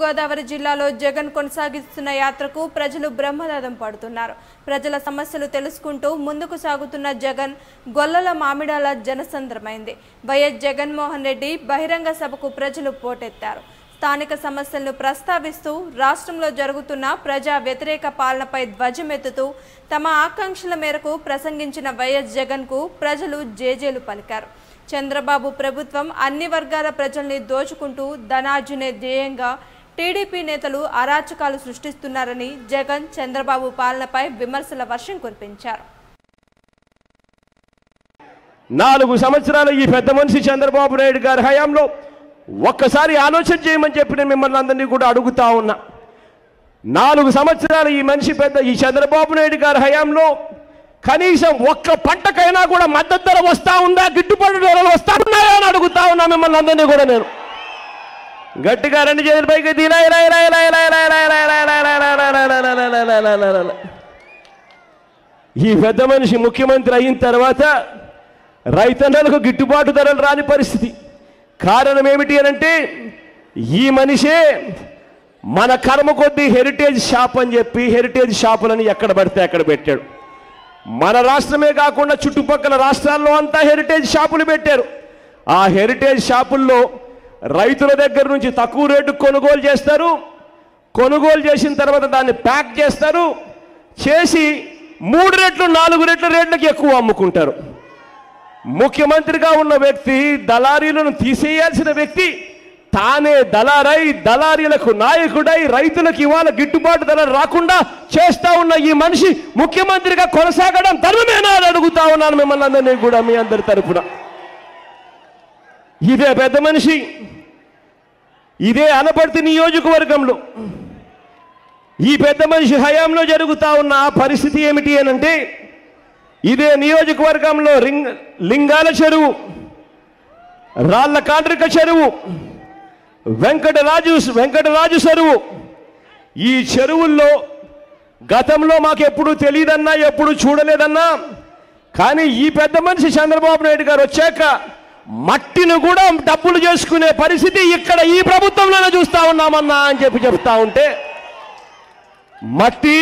గోదావరి జిల్లాలో జగన్ కొనసాగిస్తున్న యాత్రకు ప్రజలు బ్రహ్మరథం పడుతున్నారు. ప్రజల సమస్యలు తెలుసుకుంటూ ముందుకు సాగుతున్న జగన్ గొల్లల మామిడాల జనసంద్రమైంది. వైఎస్ జగన్మోహన్ రెడ్డి బహిరంగ సభకు ప్రజలు పోటెత్తారు. స్థానిక సమస్యలను ప్రస్తావిస్తూ రాష్ట్రంలో జరుగుతున్న ప్రజా వ్యతిరేక పాలనపై ధ్వజమెత్తుతూ తమ ఆకాంక్షల మేరకు ప్రసంగించిన వైఎస్ జగన్కు ప్రజలు జేజేలు పలికారు. చంద్రబాబు ప్రభుత్వం అన్ని వర్గాల ప్రజల్ని దోచుకుంటూ ధనార్జునే ధ్యేయంగా టీడీపీ నేతలు అరాచకాలు సృష్టిస్తున్నారని జగన్ చంద్రబాబు పాలనపై విమర్శల వర్షం కురిపించారు. నాలుగు సంవత్సరాలు ఈ పెద్ద మనిషి చంద్రబాబు నాయుడు గారి హయాంలో ఒక్కసారి ఆలోచన చేయమని చెప్పిన మిమ్మల్ని అందరినీ కూడా అడుగుతా ఉన్నా. నాలుగు సంవత్సరాలు ఈ మనిషి పెద్ద ఈ చంద్రబాబు నాయుడు గారి హయాంలో కనీసం ఒక్క పంటకైనా కూడా మద్దతు ధర వస్తా ఉందా గిట్టుబాటు ధరలు వస్తా ఉన్నాయా అని అడుగుతా ఉన్నా మిమ్మల్ని అందరినీ కూడా నేను. గట్టిగా రెండు చేతుల పైకి ఈ పెద్ద మనిషి ముఖ్యమంత్రి అయిన తర్వాత రైతన్నలకు గిట్టుబాటు ధరలు రాని పరిస్థితి కారణం ఏమిటి అనంటే ఈ మనిషే మన కర్మ కొద్ది హెరిటేజ్ షాప్ అని చెప్పి హెరిటేజ్ షాపులని ఎక్కడ పడితే అక్కడ పెట్టాడు మన రాష్ట్రమే కాకుండా చుట్టుపక్కల రాష్ట్రాల్లో అంతా హెరిటేజ్ షాపులు పెట్టారు ఆ హెరిటేజ్ షాపుల్లో రైతుల దగ్గర నుంచి తక్కువ రేటు కొనుగోలు చేస్తారు. కొనుగోలు చేసిన తర్వాత దాన్ని ప్యాక్ చేస్తారు. చేసి మూడు రెట్లు నాలుగు రెట్ల రేట్లకి ఎక్కువ అమ్ముకుంటారు. ముఖ్యమంత్రిగా ఉన్న వ్యక్తి దళారీలను తీసేయాల్సిన వ్యక్తి తానే దళారై దళారీలకు నాయకుడై రైతులకు ఇవాళ గిట్టుబాటు ధర రాకుండా చేస్తా ఉన్న ఈ మనిషి ముఖ్యమంత్రిగా కొనసాగడం ధర్మమేనా అని అడుగుతా ఉన్నాను మిమ్మల్ని అందరినీ కూడా మీ అందరి తరఫున ఇదే పెద్ద మనిషి ఇదే అనపర్తి నియోజకవర్గంలో. ఈ పెద్ద మనిషి హయాంలో జరుగుతూ ఉన్న ఆ పరిస్థితి ఏమిటి అనంటే ఇదే నియోజకవర్గంలో రింగ్ లింగాల చెరువు రాళ్ళ కాండ్రిక చెరువు వెంకటరాజు వెంకటరాజు చెరువు. ఈ చెరువుల్లో గతంలో మాకు ఎప్పుడు తెలియదన్నా ఎప్పుడు చూడలేదన్నా కానీ ఈ పెద్ద మనిషి చంద్రబాబు నాయుడు గారు వచ్చాక మట్టిని కూడా డబ్బులు చేసుకునే పరిస్థితి ఇక్కడ ఈ ప్రభుత్వంలోనే చూస్తా ఉన్నామన్నా అని చెప్పి చెప్తా ఉంటే మట్టి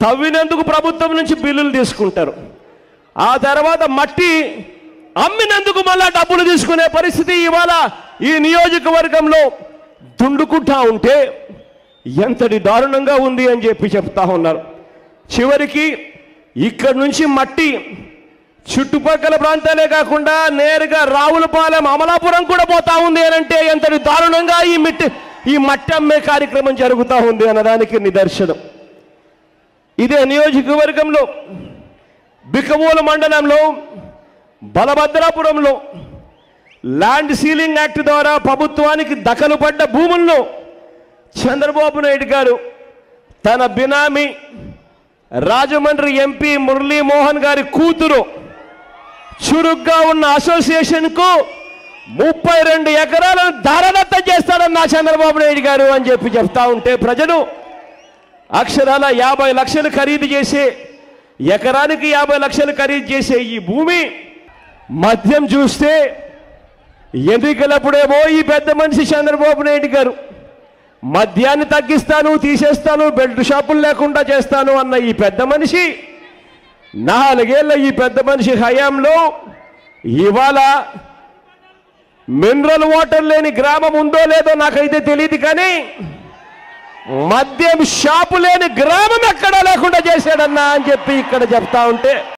తవ్వినందుకు ప్రభుత్వం నుంచి బిల్లులు తీసుకుంటారు. ఆ తర్వాత మట్టి అమ్మినందుకు మళ్ళా డబ్బులు తీసుకునే పరిస్థితి ఇవాళ ఈ నియోజకవర్గంలో దుండుకుంటా ఉంటే ఎంతటి దారుణంగా ఉంది అని చెప్పి చెప్తా ఉన్నారు. చివరికి ఇక్కడి నుంచి మట్టి చుట్టుపక్కల ప్రాంతాలే కాకుండా నేరుగా రావులపాలెం అమలాపురం కూడా పోతా ఉంది అని అంటే ఎంతటి దారుణంగా ఈ మిట్టి ఈ మట్టమ్మే కార్యక్రమం జరుగుతూ ఉంది అన్నదానికి నిదర్శనం. ఇదే నియోజకవర్గంలో బికమూల మండలంలో బలభద్రాపురంలో ల్యాండ్ సీలింగ్ యాక్ట్ ద్వారా ప్రభుత్వానికి దఖలు పడ్డ భూముల్లో చంద్రబాబు నాయుడు గారు తన బినామీ రాజమండ్రి ఎంపీ మురళీమోహన్ గారి కూతురు చురుగ్గా ఉన్న అసోసియేషన్కు ముప్పై రెండు ఎకరాలను ధారదత్త చేస్తాడన్న చంద్రబాబు నాయుడు గారు అని చెప్పి చెప్తా ఉంటే ప్రజలు అక్షరాల యాభై లక్షలు ఖరీదు చేసే ఎకరానికి యాభై లక్షలు ఖరీదు చేసే ఈ భూమి మద్యం చూస్తే ఎన్నికలప్పుడేమో ఈ పెద్ద మనిషి చంద్రబాబు నాయుడు గారు మద్యాన్ని తగ్గిస్తాను తీసేస్తాను బెల్ట్ షాపులు లేకుండా చేస్తాను అన్న ఈ పెద్ద మనిషి నాలుగేళ్ళ ఈ పెద్ద మనిషి హయాంలో ఇవాళ మినరల్ వాటర్ లేని గ్రామం ఉందో లేదో నాకైతే తెలియదు కానీ మద్యం షాపు లేని గ్రామం ఎక్కడా లేకుండా చేశాడన్నా అని చెప్పి ఇక్కడ చెప్తా ఉంటే